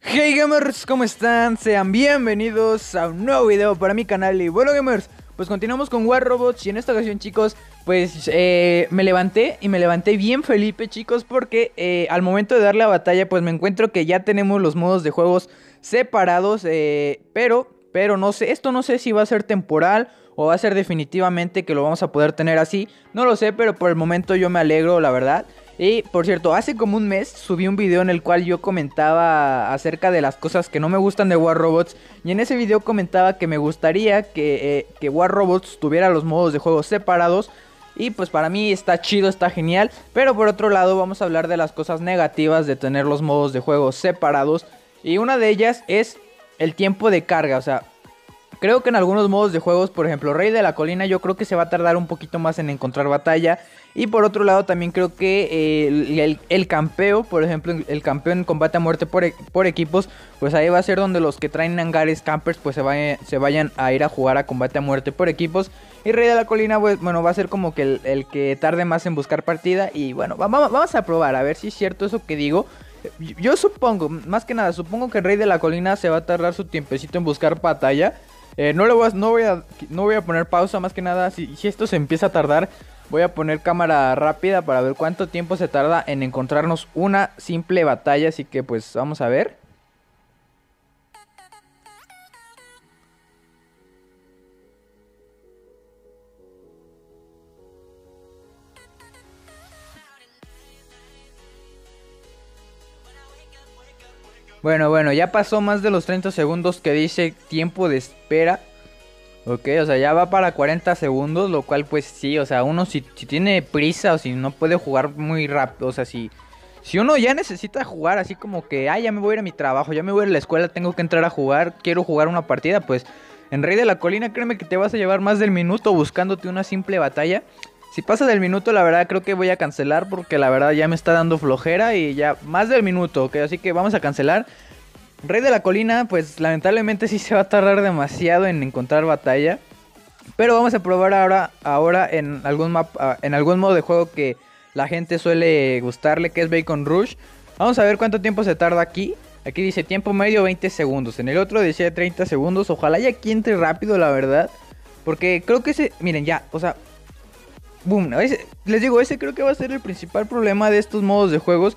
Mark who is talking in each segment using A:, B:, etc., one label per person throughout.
A: Hey gamers, ¿cómo están? Sean bienvenidos a un nuevo video para mi canal y bueno gamers, pues continuamos con War Robots y en esta ocasión chicos, pues eh, me levanté y me levanté bien Felipe chicos porque eh, al momento de dar la batalla pues me encuentro que ya tenemos los modos de juegos separados, eh, pero, pero no sé, esto no sé si va a ser temporal o va a ser definitivamente que lo vamos a poder tener así, no lo sé, pero por el momento yo me alegro la verdad. Y por cierto, hace como un mes subí un video en el cual yo comentaba acerca de las cosas que no me gustan de War Robots. Y en ese video comentaba que me gustaría que, eh, que War Robots tuviera los modos de juego separados. Y pues para mí está chido, está genial. Pero por otro lado vamos a hablar de las cosas negativas de tener los modos de juego separados. Y una de ellas es el tiempo de carga. O sea, Creo que en algunos modos de juegos, por ejemplo, Rey de la Colina, yo creo que se va a tardar un poquito más en encontrar batalla. Y por otro lado, también creo que eh, el, campeo, por ejemplo, el campeo en combate a muerte por, e, por, equipos, pues ahí va a ser donde los que traen hangares campers, pues se, se vayan a ir a jugar a combate a muerte por equipos. Y Rey de la Colina, pues bueno, va a ser como que el, que tarde más en buscar partida. Y bueno, vamos, a probar a ver si es cierto eso que digo. Yo supongo, más que nada, supongo que el Rey de la Colina se va a tardar su tiempecito en buscar batalla. Eh, no, voy a, no, voy a, no voy a poner pausa más que nada. Si, si esto se empieza a tardar, voy a poner cámara rápida para ver cuánto tiempo se tarda en encontrarnos una simple batalla. Así que pues vamos a ver. Bueno, bueno, ya pasó más de los 30 segundos que dice tiempo de espera. Ok, o sea, ya va para 40 segundos, lo cual pues sí, o sea, uno si, tiene prisa o si no puede jugar muy rápido, o sea, si, si uno ya necesita jugar así como que, ah, ya me voy a ir a mi trabajo, ya me voy a ir a la escuela, tengo que entrar a jugar, quiero jugar una partida, pues en Rey de la Colina créeme que te vas a llevar más del minuto buscándote una simple batalla. Si pasa del minuto, la verdad creo que voy a cancelar porque la verdad ya me está dando flojera y ya más del minuto, ok, así que vamos a cancelar. Rey de la Colina, pues lamentablemente sí se va a tardar demasiado en encontrar batalla. Pero vamos a probar ahora, ahora en, algún mapa, en algún modo de juego que la gente suele gustarle, que es Bacon Rush. Vamos a ver cuánto tiempo se tarda aquí. Aquí dice tiempo medio 20 segundos. En el otro decía 30 segundos. Ojalá ya aquí entre rápido, la verdad. Porque creo que ese... Miren, ya, o sea, boom. les digo, ese creo que va a ser el principal problema de estos modos de juegos.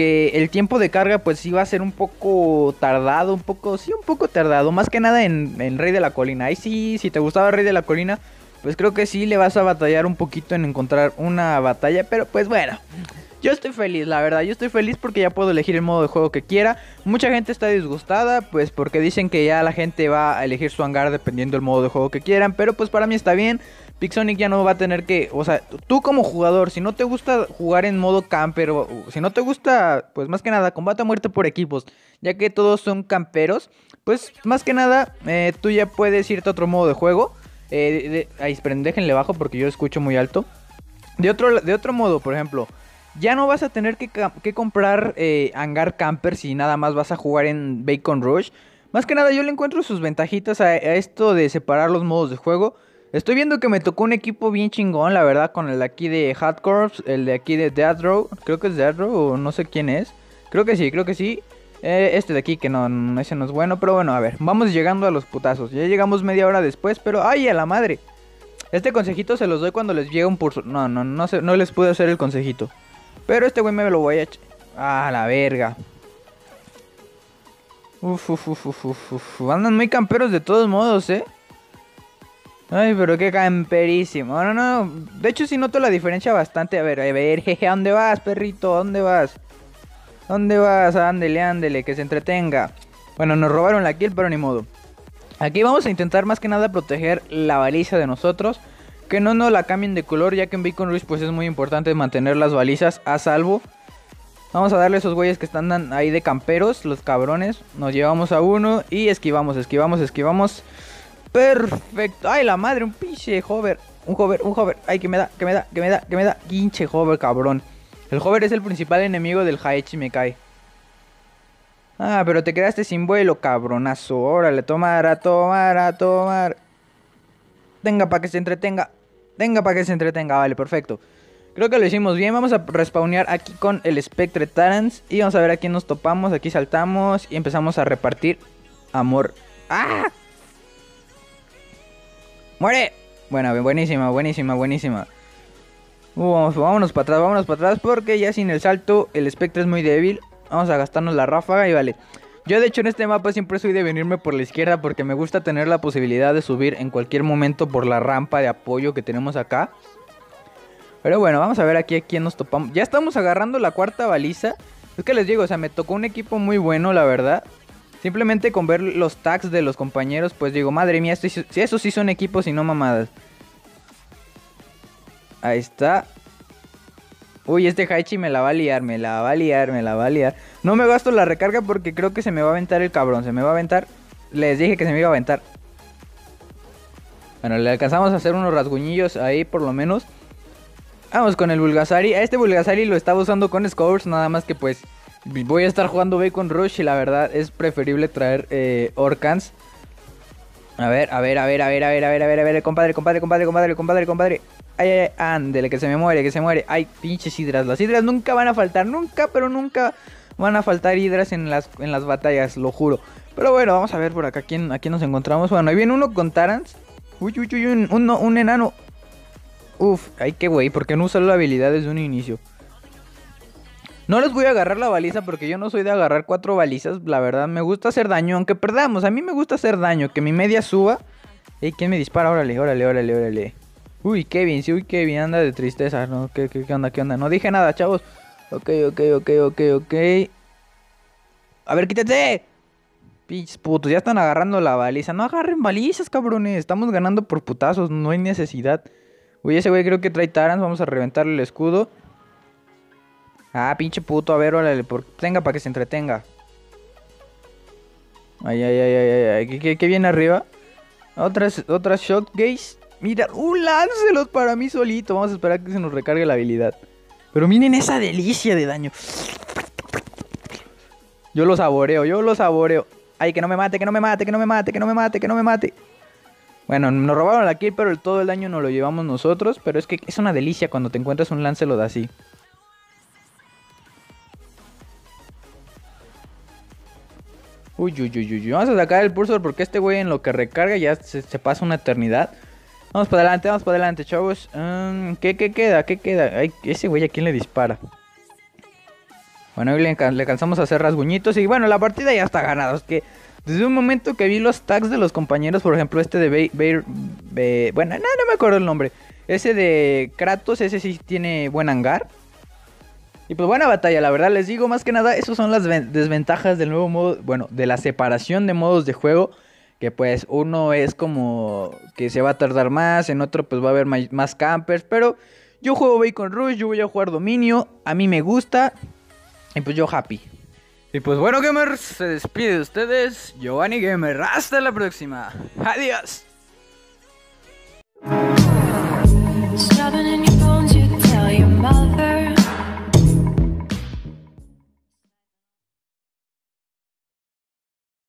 A: El tiempo de carga pues va a ser un poco tardado, un poco, sí, un poco tardado. Más que nada en, Rey de la Colina. Ahí sí, si te gustaba Rey de la Colina, pues creo que sí le vas a batallar un poquito en encontrar una batalla. Pero pues bueno, yo estoy feliz, la verdad. Yo estoy feliz porque ya puedo elegir el modo de juego que quiera. Mucha gente está disgustada, pues porque dicen que ya la gente va a elegir su hangar dependiendo del modo de juego que quieran. Pero pues para mí está bien. Pixonic ya no va a tener que, o sea, tú como jugador, si no te gusta jugar en modo camper, o, si no te gusta, pues más que nada, combate a muerte por equipos, ya que todos son camperos, pues más que nada, eh, tú ya puedes irte a otro modo de juego. Eh, ahí, esperen, déjenle bajo porque yo escucho muy alto. De otro, de otro modo, por ejemplo, ya no vas a tener que, comprar eh, hangar camper si nada más vas a jugar en Bacon Rush. Más que nada, yo le encuentro sus ventajitas a esto de separar los modos de juego. Estoy viendo que me tocó un equipo bien chingón, la verdad, con el de aquí de Hot Corps, el de aquí de Death Row, creo que es Death Row o no sé quién es. Creo que sí, creo que sí. Eh, este de aquí, que no, ese no es bueno, pero bueno, a ver, vamos llegando a los putazos. Ya llegamos media hora después, pero ¡ay, a la madre! Este consejito se los doy cuando les llega un pulso. No, no, no, no les puedo hacer el consejito. Pero este güey me lo voy a... Ah, la verga. Uf, uf, uf, uf, uf, uf. Andan muy camperos de todos modos, eh. Ay, pero qué camperísimo. No, no, de hecho sí noto la diferencia bastante. A ver, a ver, jeje, ¿a dónde vas, perrito? ¿A dónde vas? ¿Dónde vas? Ándele, ándele, que se entretenga. Bueno, nos robaron la kill, pero ni modo. Aquí vamos a intentar más que nada proteger la baliza de nosotros. Que no nos la cambien de color, ya que en Beacon Rush pues es muy importante mantener las balizas a salvo. Vamos a darle a esos güeyes que están ahí de camperos, los cabrones. Nos llevamos a uno y esquivamos, esquivamos, esquivamos. Perfecto. Ay, la madre, un pinche hover. Un hover, un hover. Ay, que me da, que me da, que me da, que me da. Pinche hover, cabrón. El hover es el principal enemigo del Haechi, me cae. Ah, pero te quedaste sin vuelo, cabronazo. Órale, tomar, a tomar, a tomar. Venga, para que se entretenga. Venga, para que se entretenga. Vale, perfecto. Creo que lo hicimos bien. Vamos a respawnear aquí con el Spectre Tarans. Y vamos a ver a quién nos topamos. Aquí saltamos y empezamos a repartir amor. ¡Ah! ¡Muere! Bueno, buenísima, buenísima, buenísima. Uh, vámonos para atrás, vámonos para atrás. Porque ya sin el salto el Spectre es muy débil. Vamos a gastarnos la ráfaga y vale. Yo de hecho en este mapa siempre soy de venirme por la izquierda porque me gusta tener la posibilidad de subir en cualquier momento por la rampa de apoyo que tenemos acá. Pero bueno, vamos a ver aquí a quién nos topamos. Ya estamos agarrando la cuarta baliza. Es que les digo, o sea, me tocó un equipo muy bueno, la verdad. Simplemente con ver los tags de los compañeros, pues digo, madre mía, si esos sí son equipos y no mamadas. Ahí está. Uy, este Haichi me la va a liar, me la va a liar, me la va a liar. No me gasto la recarga porque creo que se me va a aventar el cabrón. Se me va a aventar. Les dije que se me iba a aventar. Bueno, le alcanzamos a hacer unos rasguñillos ahí por lo menos. Vamos con el Bulgasari. A este Bulgasari lo estaba usando con Scores, nada más que pues voy a estar jugando Bacon Rush y la verdad es preferible traer eh, Orcans. A ver, a ver, a ver, a ver, a ver, a ver, a ver, a ver, compadre, compadre, compadre, compadre, compadre, compadre. Ay, ay, ándele, que se me muere, que se muere. Ay, pinches hidras. Las hidras nunca van a faltar, nunca, pero nunca van a faltar hidras en las, en las batallas, lo juro. Pero bueno, vamos a ver por acá quién, a quién nos encontramos. Bueno, ahí viene uno con Tarans. Uy, uy, uy, un, un, un enano. Uf, ay, qué güey, porque no usar la habilidad desde un inicio. No les voy a agarrar la baliza porque yo no soy de agarrar cuatro balizas. La verdad, me gusta hacer daño, aunque perdamos. A mí me gusta hacer daño, que mi media suba. Ey, ¿quién me dispara? Órale, órale, órale, órale. Uy, Kevin, sí, uy, Kevin, anda de tristeza, ¿no? ¿Qué, qué, qué onda, qué onda? No dije nada, chavos. Ok, ok, ok, ok, ok. A ver, quítate. Pinches putos, ya están agarrando la baliza. No agarren balizas, cabrones. Estamos ganando por putazos, no hay necesidad. Uy, ese güey creo que trae Tarans. Vamos a reventarle el escudo. Ah, pinche puto. A ver, órale. Por... Tenga para que se entretenga. Ay, ay, ay, ay, ay. ¿Qué, qué, viene arriba? Otras, otras shot. Mira, uh, láncelos para mí solito. Vamos a esperar que se nos recargue la habilidad. Pero miren esa delicia de daño. Yo lo saboreo, yo lo saboreo. Ay, que no me mate, que no me mate, que no me mate, que no me mate, que no me mate. Bueno, nos robaron la kill, pero todo el daño nos lo llevamos nosotros. Pero es que es una delicia cuando te encuentras un lance lo da así. Uy, uy, uy, uy. Vamos a sacar el pulsor porque este güey en lo que recarga ya se, pasa una eternidad. Vamos para adelante, vamos para adelante, chavos. Um, ¿qué, ¿qué, queda? ¿Qué queda? Ay, ese güey a quién le dispara. Bueno, hoy le, le alcanzamos a hacer rasguñitos. Y bueno, la partida ya está ganada. Es que desde un momento que vi los tags de los compañeros, por ejemplo, este de Beir, bueno, no, no me acuerdo el nombre. Ese de Kratos, ese sí tiene buen hangar. Y pues buena batalla, la verdad les digo, más que nada, esas son las desventajas del nuevo modo, bueno, de la separación de modos de juego, que pues uno es como que se va a tardar más, en otro pues va a haber más campers, pero yo juego Bacon Rush, yo voy a jugar Dominio, a mí me gusta, y pues yo happy. Y pues bueno gamers, se despide de ustedes, Giovanni Gamer, hasta la próxima, adiós.